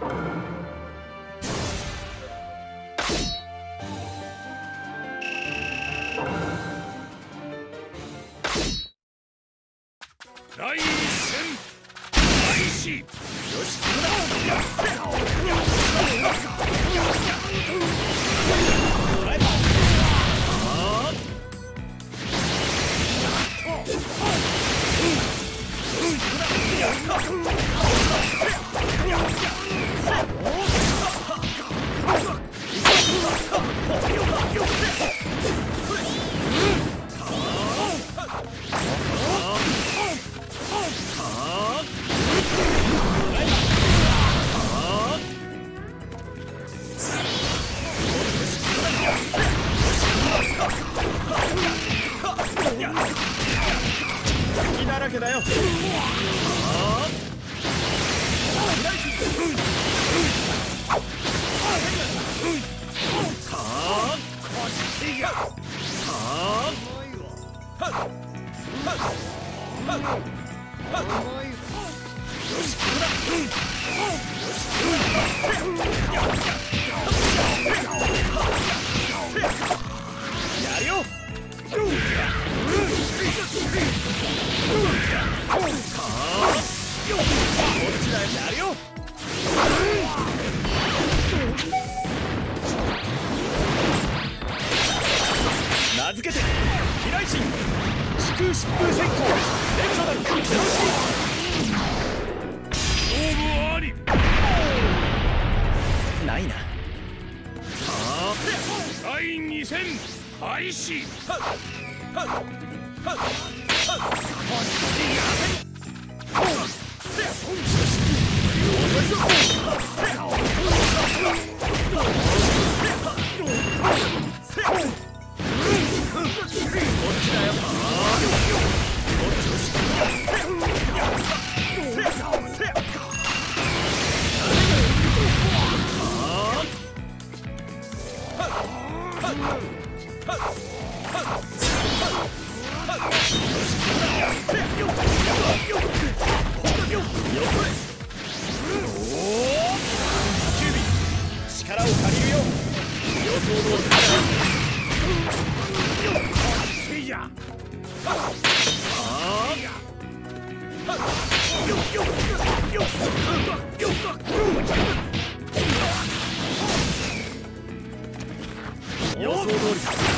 第名付けて飛来神時空疾風閃光ないな。第二戦開始予想通り。せ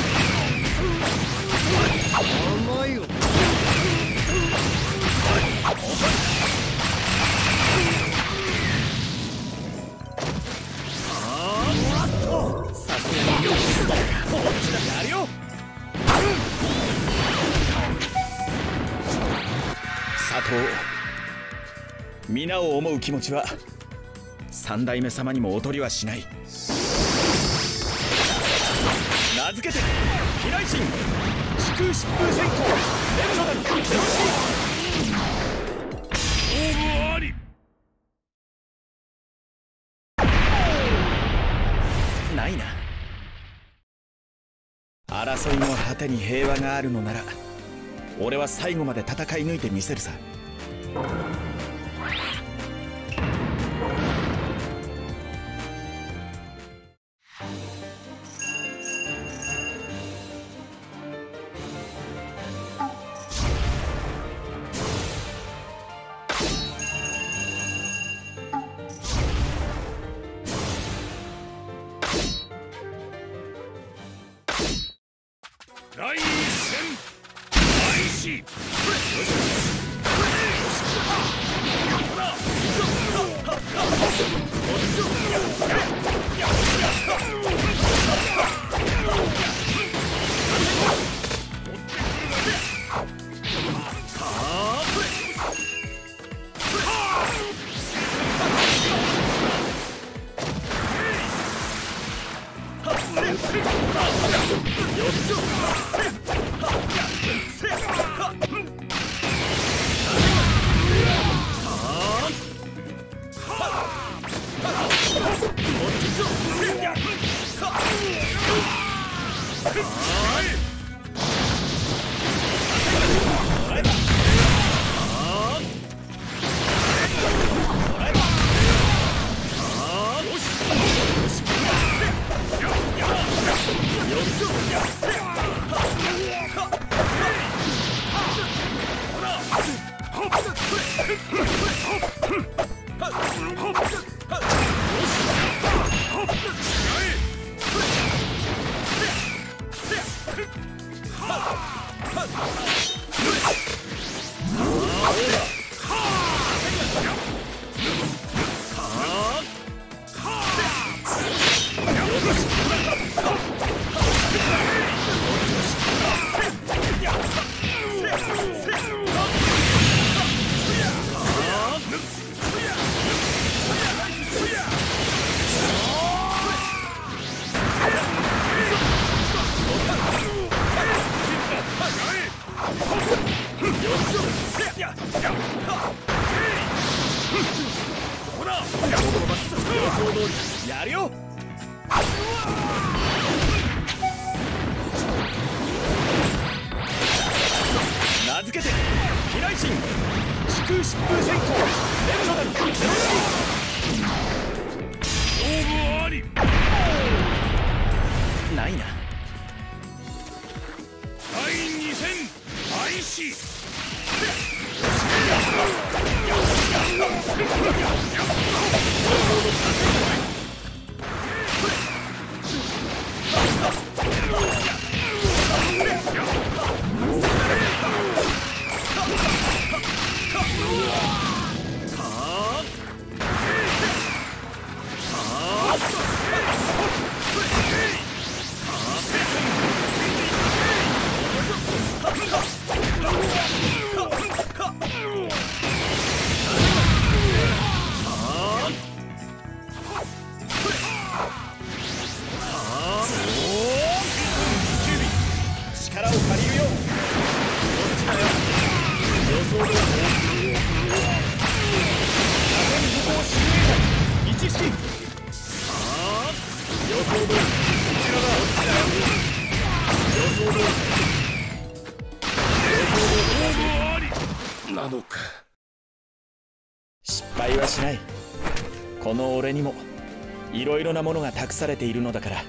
皆を思う気持ちは三代目様にも劣りはしない。名付けて飛来神時空疾風閃光連射弾ゼロ式勝負あり。ないな。争いの果てに平和があるのなら俺は最後まで戦い抜いてみせるさ。し。想通りこちらだ予想通り勝負ありなのか。失敗はしない。この俺にもいろいろなものが託されているのだから。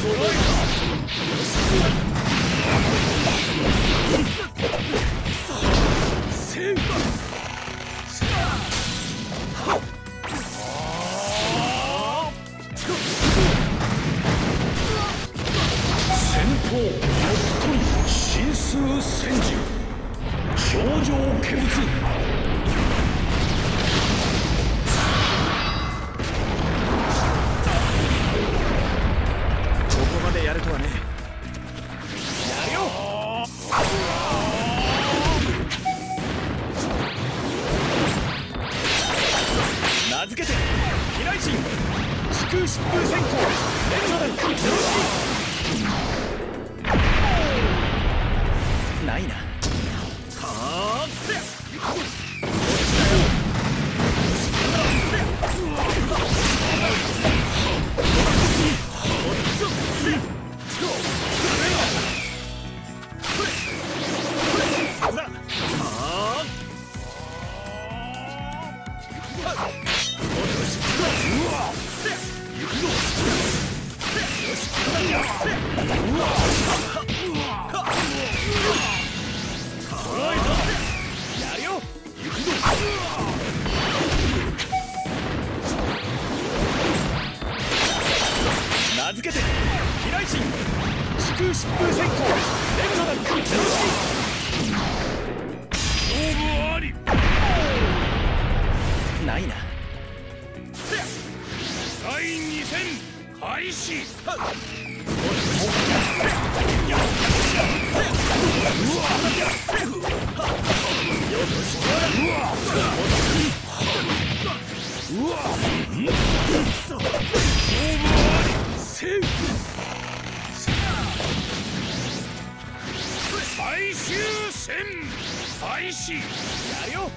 for the... 空疾風先行。レンガダルゼロ式ないな。はあ時空疾風閃光連ド弾ゼロ勝負あり。ないな第2戦開始最終戦。開始やるよ。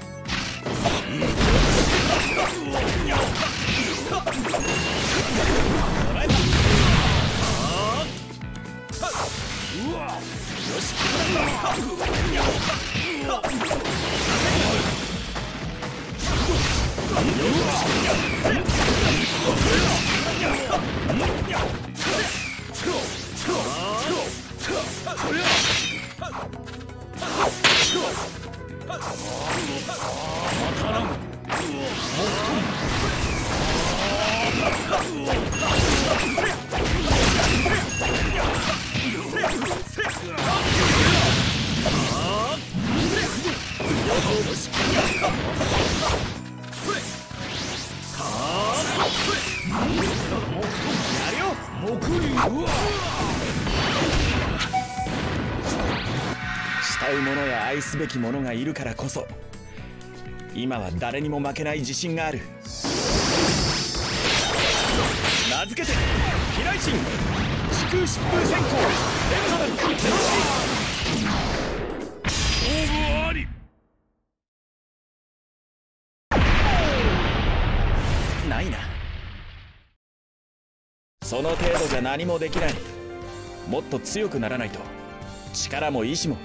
しすべき者がいるからこそ今は誰にも負けない自信がある。名付けて飛来神時空疾風閃光連ド弾ゼロ勝負ありないな。その程度じゃ何もできない。もっと強くならないと。力も意志も。